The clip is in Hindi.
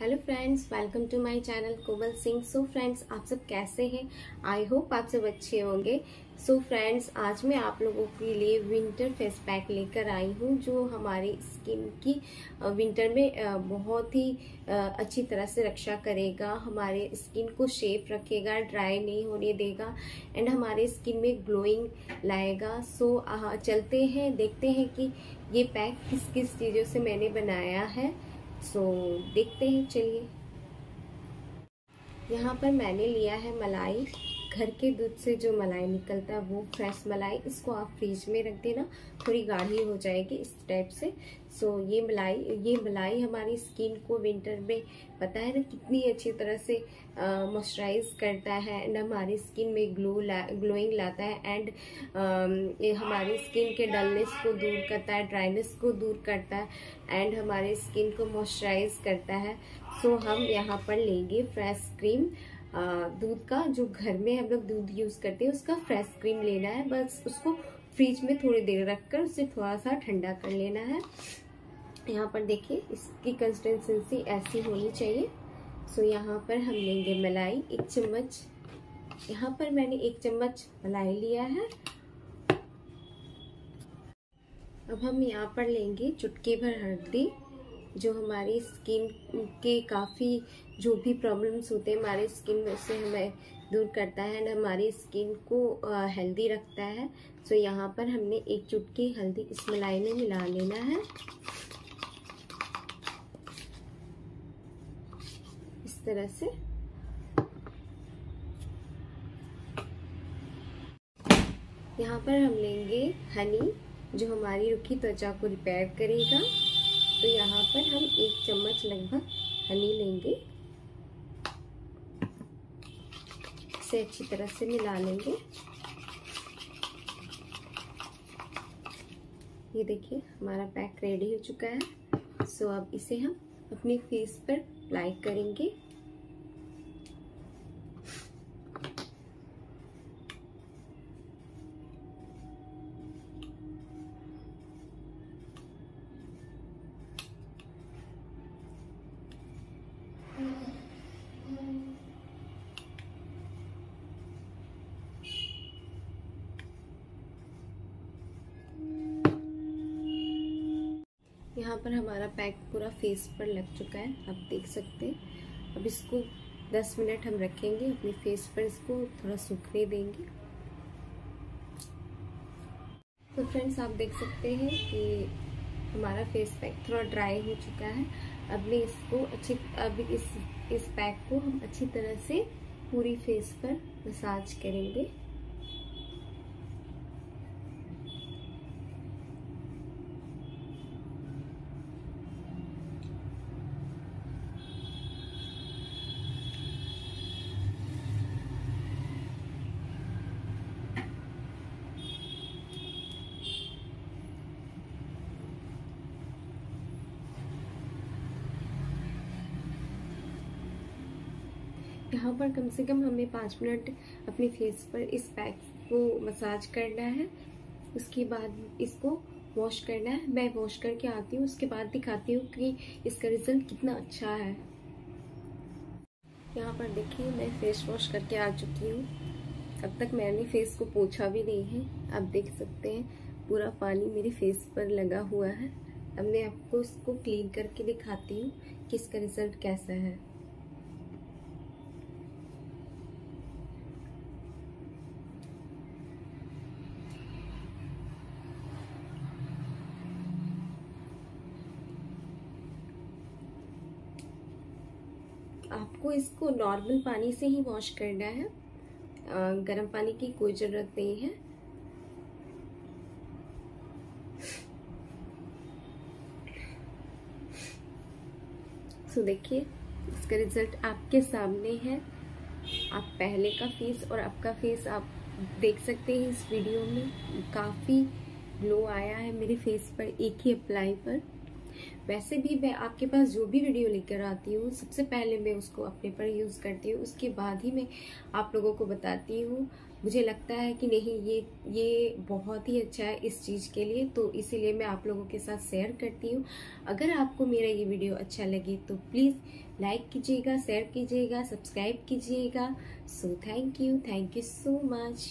Hello friends welcome to my channel Komal Singh so friends आप सब कैसे हैं? आई होप आप सब अच्छे होंगे। सो so फ्रेंड्स आज मैं आप लोगों के लिए विंटर फेस पैक लेकर आई हूँ जो हमारी स्किन की विंटर में बहुत ही अच्छी तरह से रक्षा करेगा हमारे स्किन को शेप रखेगा ड्राई नहीं होने देगा एंड हमारे स्किन में ग्लोइंग लाएगा। सो so, चलते हैं देखते हैं कि ये पैक किस किस चीज़ों से मैंने बनाया है। सो so, देखते हैं चलिए। यहाँ पर मैंने लिया है मलाई। घर के दूध से जो मलाई निकलता है वो फ्रेश मलाई इसको आप फ्रिज में रख देना। थोड़ी गाढ़ी हो जाएगी इस टाइप से। सो ये मलाई ये मलाई हमारी स्किन को विंटर में पता है ना कितनी अच्छी तरह से मॉइस्चराइज करता है एंड हमारी स्किन में ग्लो ला, ग्लोइंग लाता है एंड हमारी स्किन के डलनेस को दूर करता है ड्राइनेस को दूर करता है एंड हमारे स्किन को मॉइस्चराइज करता है। सो so, हम यहाँ पर लेंगे फ्रेश क्रीम दूध का, जो घर में हम लोग दूध यूज़ करते हैं, उसका फ्रेश क्रीम लेना है। बस उसको फ्रिज में थोड़ी देर रख कर उसे थोड़ा सा ठंडा कर लेना है। यहाँ पर देखिए, इसकी कंसिस्टेंसी ऐसी होनी चाहिए। सो यहाँ पर हम लेंगे मलाई, एक चम्मच। यहाँ पर मैंने एक चम्मच मलाई लिया है। अब हम यहाँ पर लेंगे चुटकी भर हल्दी। जो हमारी स्किन के काफ़ी जो भी प्रॉब्लम्स होते हैं, हमारे स्किन में उससे हमें दूर करता है एंड हमारी स्किन को हेल्दी रखता है। सो यहाँ पर हमने एक चुटकी हल्दी इस मलाई में मिला लेना है। इस तरह से। यहाँ पर हम लेंगे हनी जो हमारी रुखी त्वचा को रिपेयर करेगा। तो यहाँ पर हम एक चम्मच लगभग हनी लेंगे। इसे अच्छी तरह से मिला लेंगे। ये देखिए, हमारा पैक रेडी हो चुका है। सो अब इसे हम अपने फेस पर अप्लाई करेंगे। पर हमारा पैक पूरा फेस पर लग चुका है, आप देख सकते हैं। अब इसको 10 मिनट हम रखेंगे, अपने फेस पर इसको थोड़ा सूखने देंगे। तो फ्रेंड्स आप देख सकते हैं कि हमारा फेस पैक थोड़ा ड्राई हो चुका है। अब मैं इसको अच्छी, अब इस इस पैक को हम अच्छी तरह से पूरी फेस पर मसाज करेंगे। यहाँ पर कम से कम हमें पाँच मिनट अपने फेस पर इस पैक को मसाज करना है। उसके बाद इसको वॉश करना है। मैं वॉश करके आती हूँ। उसके बाद दिखाती हूँ कि इसका रिज़ल्ट कितना अच्छा है। यहाँ पर देखिए, मैं फेस वॉश करके आ चुकी हूँ। अब तक मैंने फेस को पोछा भी नहीं है। आप देख सकते हैं, पूरा पानी मेरे फेस पर लगा हुआ है। अब मैं आपको इसको क्लीन करके दिखाती हूँ कि इसका रिज़ल्ट कैसा है। आपको इसको नॉर्मल पानी से ही वॉश करना है। गर्म पानी की कोई ज़रूरत नहीं है। सो देखिए, इसका रिज़ल्ट आपके सामने है। आप पहले का फेस और आपका फेस आप देख सकते हैं इस वीडियो में। काफ़ी ग्लो आया है मेरे फेस पर, एक ही अप्लाई पर। वैसे भी मैं आपके पास जो भी वीडियो लेकर आती हूँ, सबसे पहले मैं उसको अपने पर यूज़ करती हूँ, उसके बाद ही मैं आप लोगों को बताती हूँ। मुझे लगता है कि नहीं, ये ये बहुत ही अच्छा है इस चीज़ के लिए तो इसीलिए मैं आप लोगों के साथ शेयर करती हूँ। अगर आपको मेरा ये वीडियो अच्छा लगे तो प्लीज़ लाइक कीजिएगा शेयर कीजिएगा सब्सक्राइब कीजिएगा। So thank you thank you so much